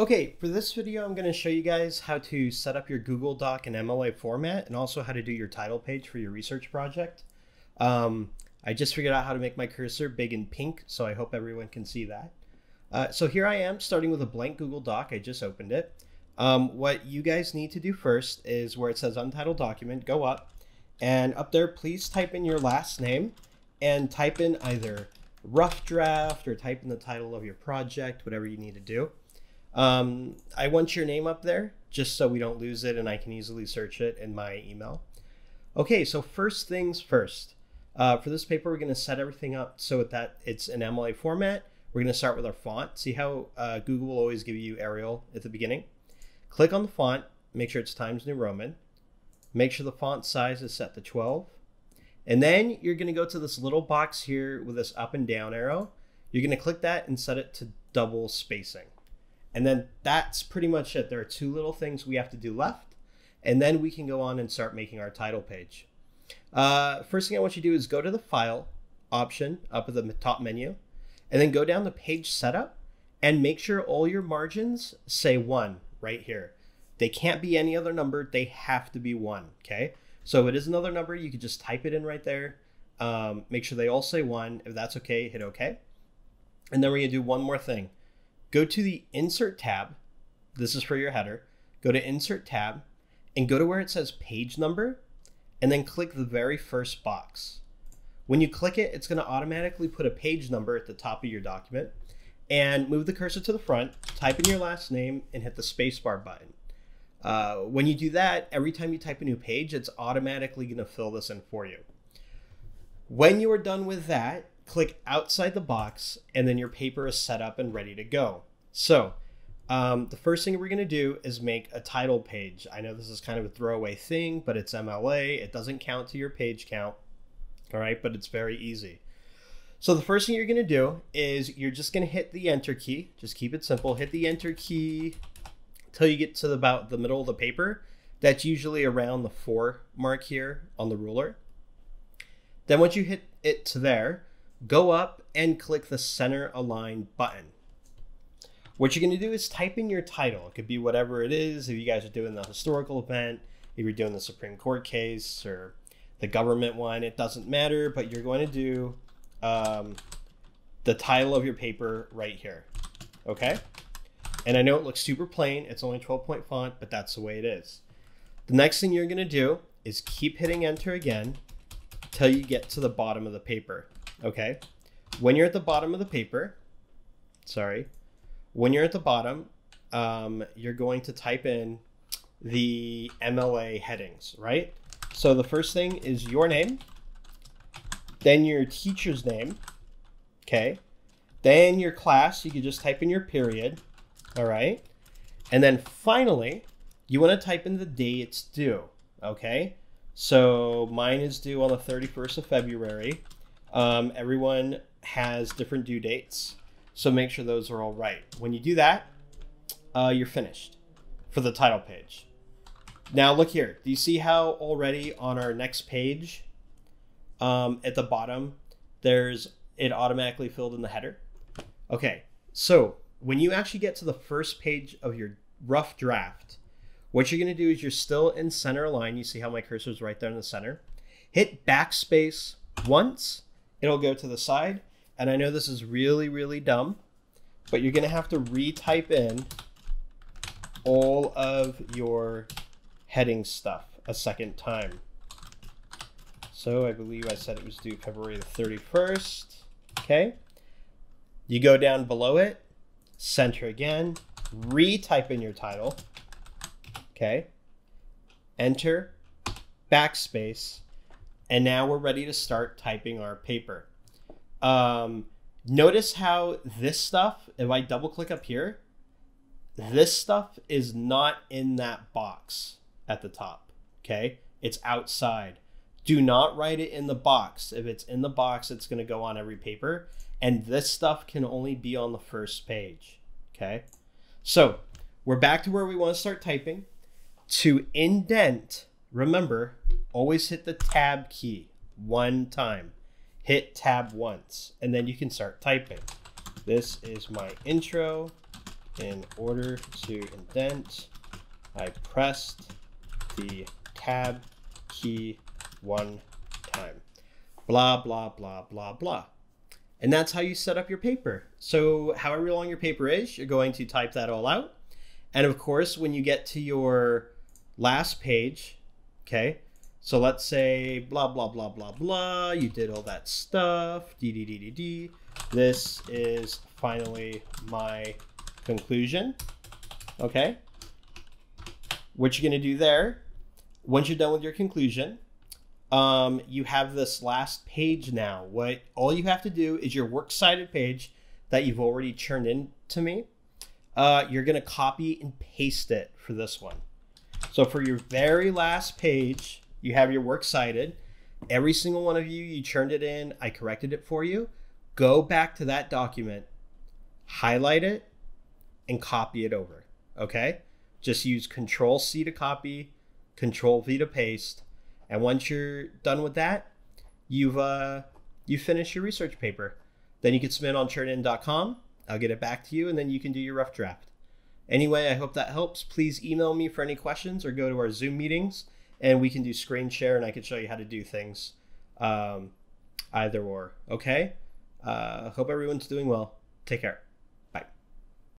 Okay, for this video, I'm going to show you guys how to set up your Google Doc in MLA format and also how to do your title page for your research project. Um, I just figured out how to make my cursor big and pink, so I hope everyone can see that. Uh, so here I am starting with a blank Google Doc. I just opened it. Um, what you guys need to do first is where it says untitled document, go up and up there, please type in your last name and type in either rough draft or type in the title of your project, whatever you need to do. Um, I want your name up there just so we don't lose it and I can easily search it in my email. Okay, so first things first. Uh, for this paper, we're going to set everything up so that it's an MLA format. We're going to start with our font. See how uh, Google will always give you Arial at the beginning? Click on the font, make sure it's Times New Roman. Make sure the font size is set to 12. And then you're going to go to this little box here with this up and down arrow. You're going to click that and set it to double spacing. And then that's pretty much it. There are two little things we have to do left. And then we can go on and start making our title page. Uh, first thing I want you to do is go to the File option up at the top menu, and then go down to Page Setup, and make sure all your margins say 1 right here. They can't be any other number. They have to be 1, okay? So if it is another number, you could just type it in right there. Um, make sure they all say 1. If that's okay, hit OK. And then we're going to do one more thing. Go to the Insert tab. This is for your header. Go to Insert tab and go to where it says Page Number and then click the very first box. When you click it, it's going to automatically put a page number at the top of your document and move the cursor to the front, type in your last name, and hit the spacebar button. Uh, when you do that, every time you type a new page, it's automatically going to fill this in for you. When you are done with that, click outside the box, and then your paper is set up and ready to go. So, um, the first thing we're going to do is make a title page. I know this is kind of a throwaway thing, but it's MLA. It doesn't count to your page count. All right, but it's very easy. So the first thing you're going to do is you're just going to hit the enter key. Just keep it simple. Hit the enter key until you get to the, about the middle of the paper. That's usually around the four mark here on the ruler. Then once you hit it to there, go up and click the center align button. What you're going to do is type in your title. It could be whatever it is. If you guys are doing the historical event, if you're doing the Supreme Court case or the government one, it doesn't matter, but you're going to do um, the title of your paper right here. Okay? And I know it looks super plain. It's only 12 point font, but that's the way it is. The next thing you're going to do is keep hitting enter again till you get to the bottom of the paper. Okay? When you're at the bottom of the paper, sorry, when you're at the bottom, um, you're going to type in the MLA headings, right? So the first thing is your name, then your teacher's name, okay? Then your class, you can just type in your period, all right? And then finally, you want to type in the day it's due, okay? So mine is due on the 31st of February. Um, everyone has different due dates. So make sure those are all right. When you do that, uh, you're finished for the title page. Now look here. Do you see how already on our next page, um, at the bottom, there's it automatically filled in the header? Okay, so when you actually get to the first page of your rough draft, what you're going to do is you're still in center line. You see how my cursor is right there in the center. Hit backspace once. It'll go to the side. And I know this is really, really dumb, but you're going to have to retype in all of your heading stuff a second time. So I believe I said it was due February the 31st. Okay. You go down below it, center again, retype in your title. Okay. Enter, backspace, and now we're ready to start typing our paper. Um, notice how this stuff, if I double click up here, this stuff is not in that box at the top. Okay. It's outside. Do not write it in the box. If it's in the box, it's going to go on every paper. And this stuff can only be on the first page. Okay. So we're back to where we want to start typing. To indent, remember, always hit the tab key one time hit tab once, and then you can start typing. This is my intro in order to indent, I pressed the tab key one time. Blah, blah, blah, blah, blah. And that's how you set up your paper. So however long your paper is, you're going to type that all out. And of course, when you get to your last page, okay, so let's say blah, blah, blah, blah, blah, you did all that stuff, d, d, d, d, d. This is finally my conclusion, okay? What you're gonna do there, once you're done with your conclusion, um, you have this last page now. What all you have to do is your works cited page that you've already churned in to me. Uh, you're gonna copy and paste it for this one. So for your very last page, you have your works cited. Every single one of you, you churned it in. I corrected it for you. Go back to that document, highlight it, and copy it over. Okay? Just use Control C to copy, Control V to paste and once you're done with that, you've uh, you finished your research paper. Then you can submit on turnitin.com. I'll get it back to you, and then you can do your rough draft. Anyway, I hope that helps. Please email me for any questions or go to our Zoom meetings, and we can do screen share, and I can show you how to do things. Um, either or. Okay. Uh, hope everyone's doing well. Take care.